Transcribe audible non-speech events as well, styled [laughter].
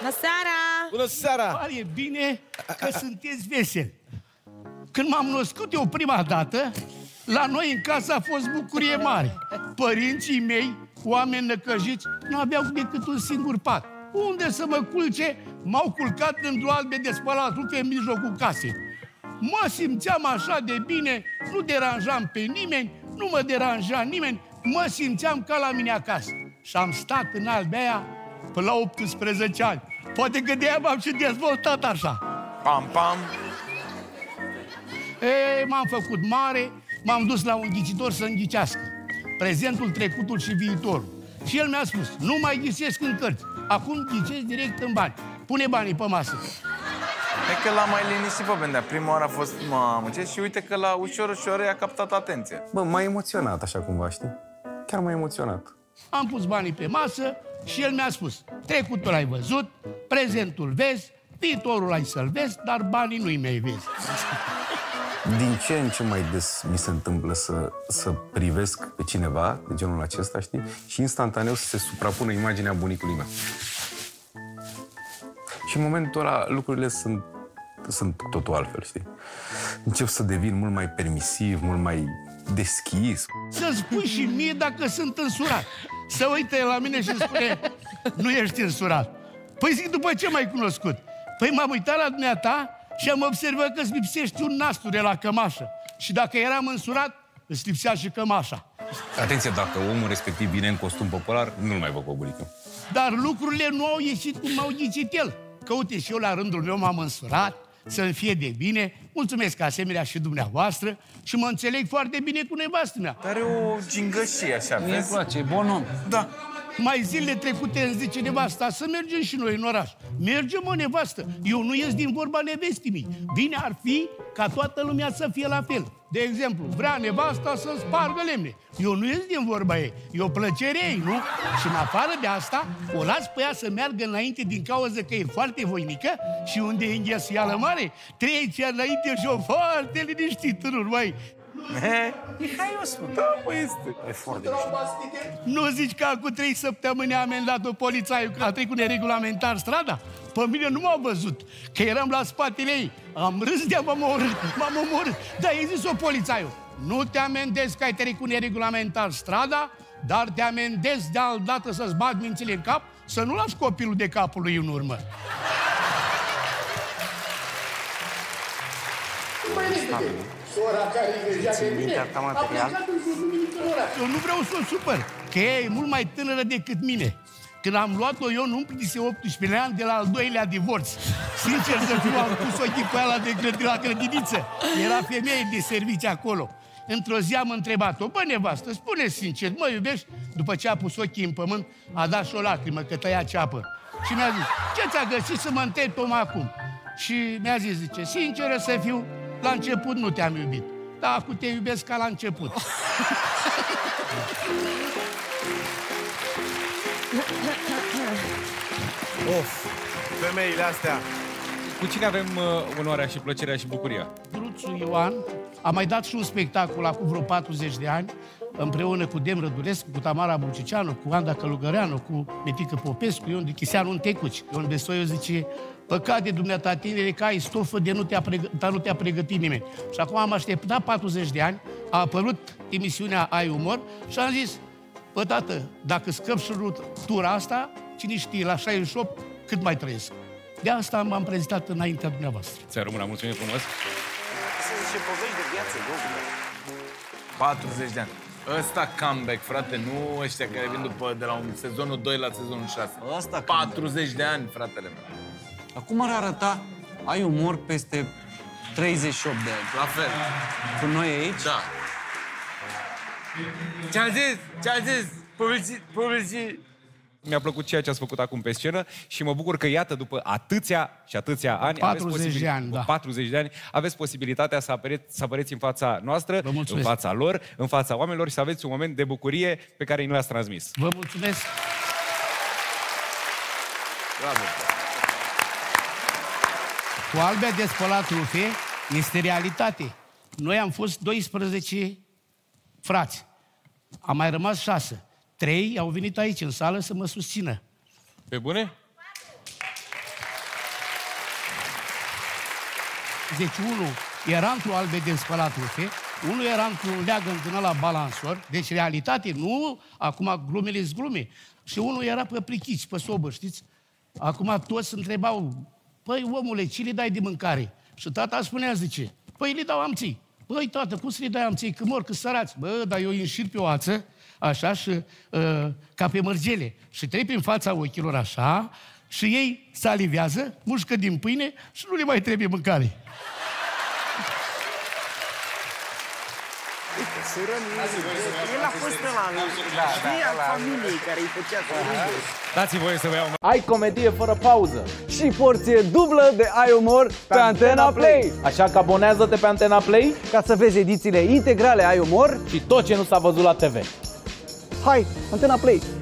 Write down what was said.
Bună seara! Bună seara! Pare bine că sunteți veseli. Când m-am născut eu prima dată, la noi în casă a fost bucurie mare. Părinții mei, oameni năcăjiți, nu aveau decât un singur pat. Unde să mă culce, m-au culcat în albe de spălat rufe în mijlocul casei. Mă simțeam așa de bine, nu deranjam pe nimeni, nu mă deranja nimeni, mă simțeam ca la mine acasă. Și am stat în albea aia până la 18 ani. Poate că de-aia m-am și dezvoltat așa. Pam, pam! E, m-am făcut mare, m-am dus la un ghicitor să înghicească. Prezentul, trecutul și viitorul. Și el mi-a spus, nu mai ghicesc în cărți, acum ghicesc direct în bani. Pune banii pe masă. E că l-a mai liniștit pe Bendea. Prima oară a fost, mamă, ce? Și uite că la ușor, ușor i-a captat atenția. Bă, m-a emoționat așa cumva, știi? Chiar m-a emoționat. Am pus banii pe masă și el mi-a spus, trecutul ai văzut, prezentul vezi, viitorul ai să-l vezi, dar banii nu-i mai vezi. Din ce în ce mai des mi se întâmplă să, să privesc pe cineva de genul acesta, știi? Și instantaneu să se suprapună imaginea bunicului meu. Și în momentul ăla lucrurile sunt, sunt totul altfel, știi? Încep să devin mult mai permisiv, mult mai deschis. Să spui și mie dacă sunt însurat. Să uite la mine și spune, nu ești însurat. Păi zic, după ce m-ai cunoscut? Păi m-am uitat la dumneata și am observat că îți lipsești un nasture la cămașă. Și dacă eram însurat, îți lipsea și cămașa. Atenție, dacă omul respectiv vine în costum popular, nu-l mai văd pe bunicul. Dar lucrurile nu au ieșit cum au ghicit el. Că uite și eu la rândul meu m-am însurat, să-mi fie de bine, mulțumesc asemenea și dumneavoastră și mă înțeleg foarte bine cu nevastă mea. Are o gingășie așa, Mie îmi vezi? place, e bon om. Da. Mai zilele trecute îmi zice nevasta să mergem și noi în oraș. Mergem, mă, nevastă. Eu nu ies din vorba nevestii mei. Bine ar fi ca toată lumea să fie la fel. De exemplu, vrea nevasta să spargă lemne. Eu nu ies din vorba ei. E o plăcere ei, nu? Și în afară de asta, o las pe ea să meargă înainte din cauza că e foarte voinică și unde e înghesuială mare, trece înainte și o foarte liniștit în urmă. Ei. [laughs] E haios, mă. Da, mă, este. E foarte mișto. Nu zici că acum trei săptămâni a amendat-o polițaiul că a trecut neregulamentar strada? Pe mine nu m-au văzut, că eram la spatele ei. Am râs de m-am omorât, m-am omorât. Dar i zis-o polițaiul, nu te amendez că ai trecut neregulamentar strada, dar te amendez de dată să-ți bag mințile în cap, să nu lași copilul de capul lui în urmă. Sora care Țin minte atâta material? Eu nu vreau să o supăr, că ea e mult mai tânără decât mine. Când am luat-o eu, nu împlinise 18 ani de la al doilea divorț. Sincer să fiu, am pus ochii pe ăla de grădi, la grădiniță. Era femeie de serviciu acolo. Într-o zi am întrebat-o, bă, nevastă, spune sincer, mă iubești? După ce a pus ochii în pământ, a dat și o lacrimă, că tăia ceapă. Și mi-a zis, ce ți-a găsit să mă întreb Tom acum? Și mi-a zis, zice, sinceră să fiu, la început nu te-am iubit. Dar acum te iubesc ca la început. [laughs] Of, femeile astea. Cu cine avem uh, onoarea și plăcerea și bucuria? Druțu Ioan a mai dat și un spectacol acum vreo 40 de ani, împreună cu Dem Rădulescu, cu Tamara Bulcicianu, cu Anda Călugăreanu, cu Metică Popescu, Ion Dichiseanu în Tecuci. Ion Besoiu zice, păcat de dumneata tinere că ai stofă de nu te-a, pregă- dar nu te-a pregătit nimeni. Și acum am așteptat 40 de ani, a apărut emisiunea Ai Umor și am zis, bă, tată, dacă scăp și tura asta, cine știe, la 68, cât mai trăiesc. De asta m-am prezentat înaintea dumneavoastră. Ți-a rămână, mulțumim frumos. Să zice povești de viață, domnule. 40 de ani. Ăsta comeback, frate, nu ăștia care vin după de la un sezonul 2 la sezonul 6. Ăsta 40 de ani, fratele meu. Acum ar arăta, ai umor peste 38 de ani. La fel. Cu noi aici, Da. Ce-am zis? Ce-am zis? Publici... Publici... Mi-a plăcut ceea ce ați făcut acum pe scenă și mă bucur că, iată, după atâția și atâția ani... 40 aveți posibil- de ani, da. 40 de ani, aveți posibilitatea să apăreți, să apăreți în fața noastră, Vă în mulțumesc. fața lor, în fața oamenilor și să aveți un moment de bucurie pe care nu l-ați transmis. Vă mulțumesc! Bravo. Cu albea de spălat rufe este realitate. Noi am fost 12 frați. Am mai rămas șase. Trei au venit aici, în sală, să mă susțină. Pe bune? Deci unul era într-o albe de spălat rufe, unul era într-un leagă din la balansor, deci realitate, nu, acum glumele glume. Și unul era pe plichici, pe sobă, știți? Acum toți întrebau, păi omule, ce le dai de mâncare? Și tata spunea, zice, păi le dau amții. Păi, tată, cum să le dai amții? Că mor, că sărați. Bă, dar eu înșir pe o ață, așa, și uh, ca pe mărgele. Și trec în fața ochilor așa, și ei salivează, mușcă din pâine și nu le mai trebuie mâncare. El a fost ăla, știi, al familiei care îi făcea să Dați-mi voie să vă iau Ai comedie fără pauză și porție dublă de ai umor pe Antena Play. Așa că abonează-te pe Antena Play ca să vezi edițiile integrale ai umor și tot ce nu s-a văzut la TV. Hai, Antena Play!